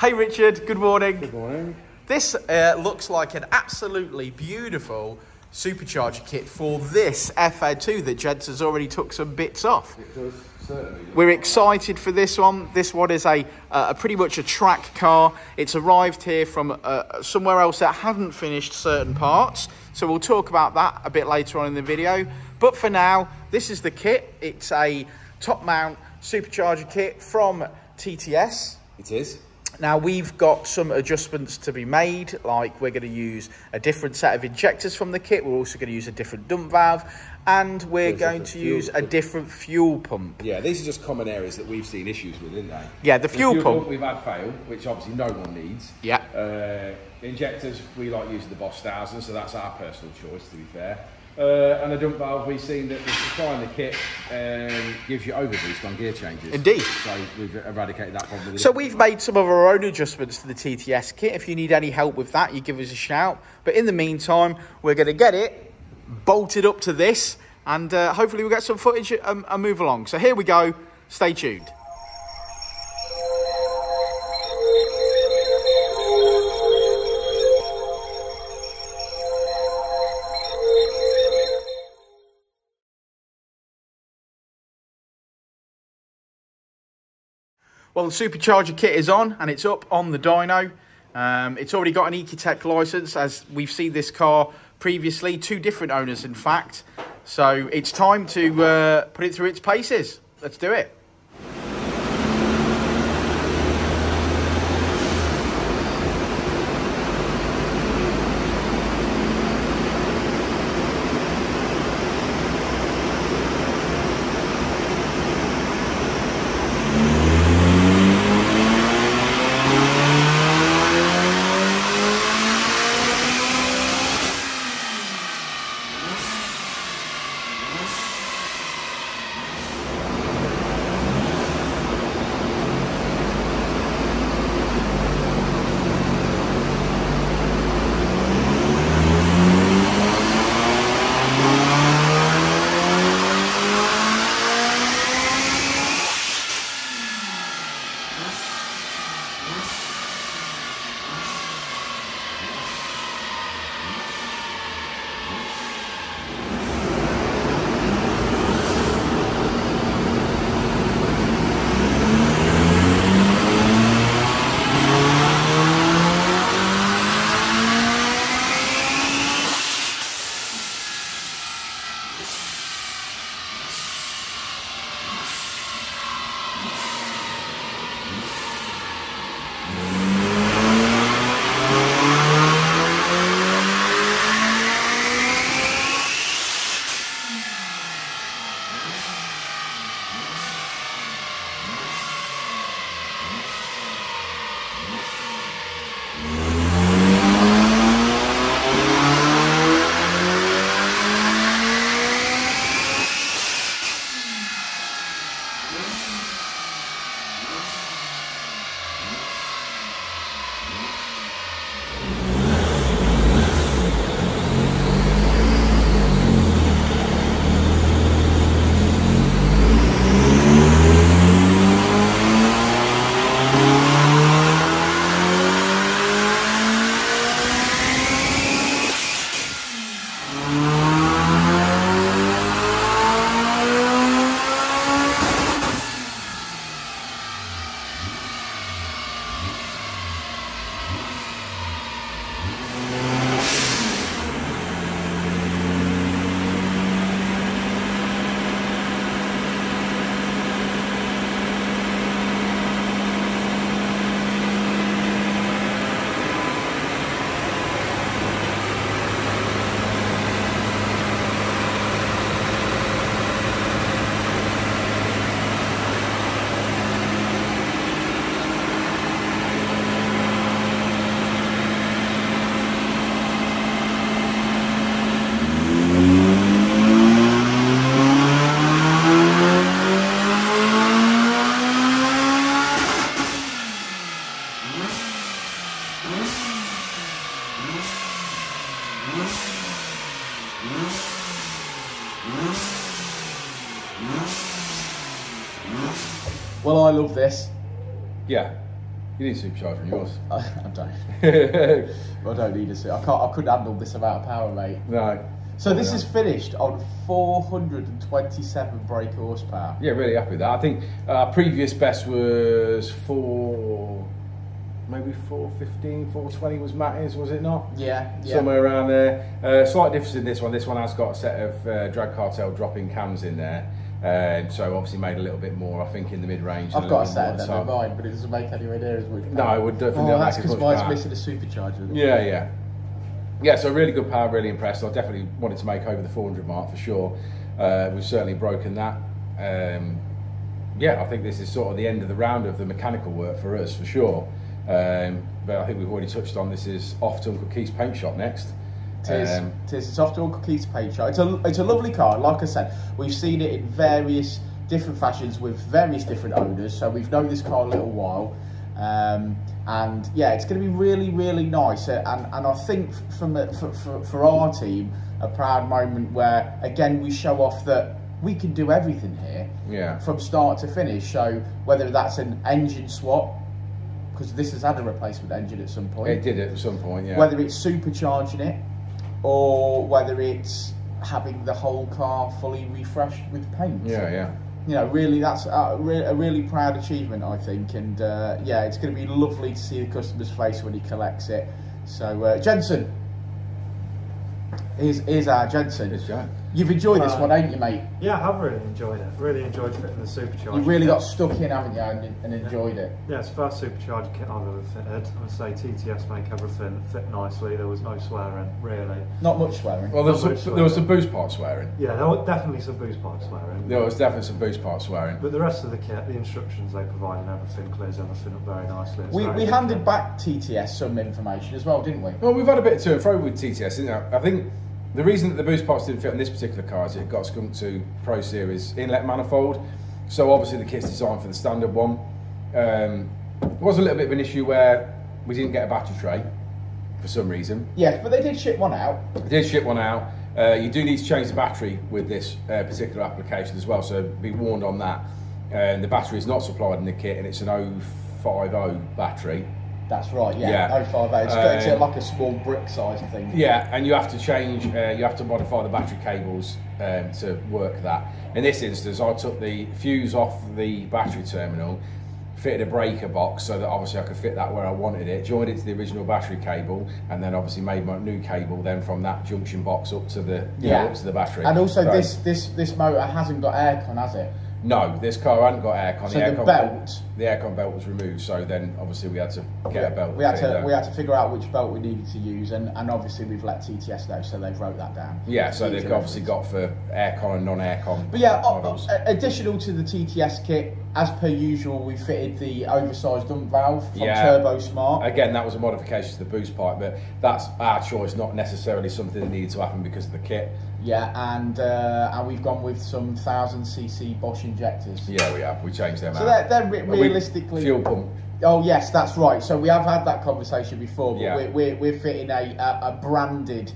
hey Richard, good morning. Good morning. This uh, looks like an absolutely beautiful supercharger kit for this FN2 that Jeds has already took some bits off. It does certainly. We're excited for this one. This one is a, uh, a pretty much a track car. It's arrived here from uh, somewhere else that hadn't finished certain parts. So we'll talk about that a bit later on in the video. But for now, this is the kit. It's a top mount supercharger kit from TTS. It is. Now we've got some adjustments to be made, like we're going to use a different set of injectors from the kit. We're also going to use a different dump valve, and we're There's going to fuel use a different fuel pump. Yeah, these are just common areas that we've seen issues with, isn't they? Yeah, the fuel pump. we've had fail, which obviously no one needs. Yeah. Uh, injectors, we like using the Bosch 1000, so that's our personal choice, to be fair. Uh, and a dump valve, we've seen that the supplying the kit um, gives you overboost on gear changes. Indeed. So we've eradicated that problem. So we've made some of our own adjustments to the TTS kit. If you need any help with that, you give us a shout. But in the meantime, we're going to get it bolted up to this, and uh, hopefully we'll get some footage and, and move along. So here we go. Stay tuned. Well, the supercharger kit is on and it's up on the dyno. Um, it's already got an Ecutek license, as we've seen this car previously, two different owners, in fact. So it's time to uh, put it through its paces. Let's do it. Well, I love this. Yeah. You need a supercharger in yours. I, I don't. I don't need a suit. I can't. I couldn't handle this amount of power, mate. no. So this is finished on 427 brake horsepower. Yeah, really happy with that. I think our previous best was four, maybe 415, 420 was Matty's, was it not? Yeah, yeah. Somewhere around there. Uh, slight difference in this one. This one has got a set of uh, Drag Cartel drop-in cams in there. Um, so obviously made a little bit more, I think, in the mid range. I've got a them in mind, but it doesn't make anywhere near as much. No, it would definitely Oh, not that's because mine's power. missing a supercharger. Yeah, yeah. Yeah, so really good power, really impressed. I definitely wanted to make over the 400 mark for sure. Uh, we've certainly broken that. Um, yeah, I think this is sort of the end of the round of the mechanical work for us for sure. Um, but I think we've already touched on this is off to Uncle Keith's paint shop next. It is. Um, it is. It's off to Uncle Keith's paint shop. It's a, it's a lovely car. Like I said, we've seen it in various different fashions with various different owners. So we've known this car a little while. Um, and yeah, it's going to be really, really nice. Uh, and, and I think from for, for, for our team, a proud moment where, again, we show off that we can do everything here yeah. from start to finish. So whether that's an engine swap, because this has had a replacement engine at some point It did at some point, yeah. whether it's supercharging it or whether it's having the whole car fully refreshed with paint. yeah, yeah. You know, really, that's a, re- a really proud achievement, I think. And uh, yeah, it's going to be lovely to see the customer's face when he collects it. So, uh, Jensen, here's, here's our Jensen. It's Jack. You've enjoyed this Uh, one, ain't you, mate? Yeah, I have really enjoyed it. Really enjoyed fitting the supercharger. You've really kit. got stuck in, haven't you, and, and enjoyed it. Yeah, it's the first supercharger kit I've ever fitted. I would say TTS make everything fit nicely. There was no swearing, really. Not much swearing. Well, there was, Not some, much there was swearing. some boost part swearing. Yeah, there were definitely some boost pipe swearing. There was definitely some boost part swearing. But the rest of the kit, the instructions they provide and everything clears everything up very nicely. It's We, very we handed kit. back TTS some information as well, didn't we? Well, we've had a bit to and fro with TTS. Isn't it? I think the reason that the boost parts didn't fit on this particular car is it got Skunk2 Pro Series inlet manifold. So obviously the kit's designed for the standard one. Um, it was a little bit of an issue where we didn't get a battery tray for some reason. Yes, but they did ship one out. I did ship one out. Uh, you do need to change the battery with this uh, particular application as well, so be warned on that. And the battery is not supplied in the kit, and it's an 050 battery. That's right, yeah. Yeah. 058. It's, Um, like a small brick size thing. Yeah, and you have to change, uh, you have to modify the battery cables um, to work that. In this instance, I took the fuse off the battery terminal, fitted a breaker box so that obviously I could fit that where I wanted it, joined it to the original battery cable, and then obviously made my new cable then from that junction box up to the know, Yeah. up to the battery. And also, So- this this this motor hasn't got aircon, has it? No, this car hadn't got aircon. So the, aircon belt- the aircon belt was removed. So then obviously we had to get a belt. we had to on. Uh, we had to figure out which belt we needed to use, and, and obviously we've let TTS know, so they've wrote that down. Yeah, so they've obviously got for aircon and non-aircon. But yeah, models. additional to the TTS kit, as per usual, we fitted the oversized dump valve from Yeah. Turbosmart. Again, that was a modification to the boost pipe, but that's our choice, not necessarily something that needed to happen because of the kit. Yeah, and uh, and we've gone with some thousand cc Bosch injectors. Yeah, we have. We changed them So out. they're, they're re- we- realistically fuel pump. Oh yes, that's right. So we have had that conversation before, but Yeah. we're, we're, we're fitting a, a, a branded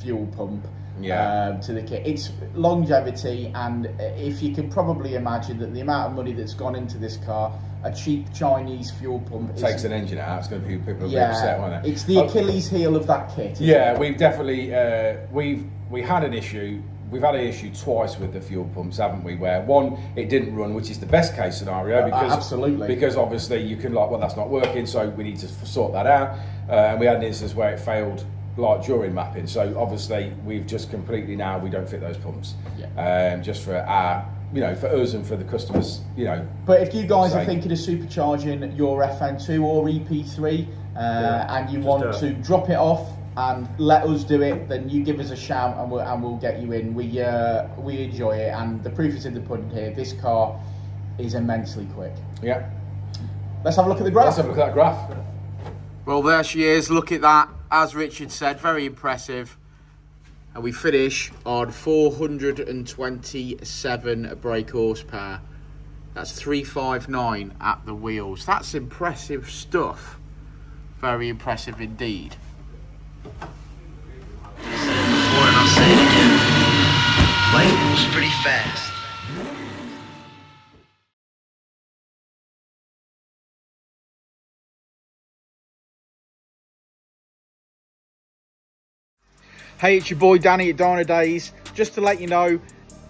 fuel pump Yeah. um, to the kit. It's longevity, and if you can probably imagine that the amount of money that's gone into this car, a cheap Chinese fuel pump is, Takes an engine out. It's going to be people will be upset, won't they? it's the Oh, Achilles heel of that kit. Yeah, it? we've definitely uh, we've we had an issue. We've had an issue twice with the fuel pumps, haven't we? Where one it didn't run, which is the best case scenario because Uh, absolutely. because obviously you can like well that's not working, so we need to sort that out. Uh, and we had an instance where it failed like during mapping. So obviously we've just completely now we don't fit those pumps. Yeah. Um, just for our you know for us and for the customers, you know. But if you guys are thinking of supercharging your FN2 or EP3 uh, Yeah, and you want to drop it off and let us do it, then you give us a shout and we'll, and we'll get you in. We uh, we enjoy it, and the proof is in the pudding here. This car is immensely quick. Yeah. Let's have a look at the graph. Let's have a look at that graph. Well, there she is. Look at that. As Richard said, very impressive. And we finish on 427 brake horsepower. That's 359 at the wheels. That's impressive stuff. Very impressive indeed. I'll say it again. Life moves pretty fast. Hey, it's your boy Danny at Dynodaze. Just to let you know,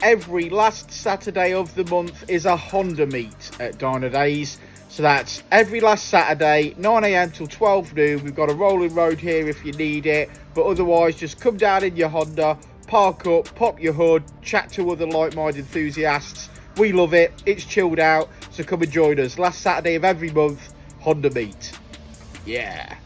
every last Saturday of the month is a Honda meet at Dynodaze. So that's every last Saturday, 9am till 12 noon. We've got a rolling road here if you need it. But otherwise, just come down in your Honda, park up, pop your hood, chat to other like-minded enthusiasts. We love it. It's chilled out. So come and join us. Last Saturday of every month, Honda meet. Yeah.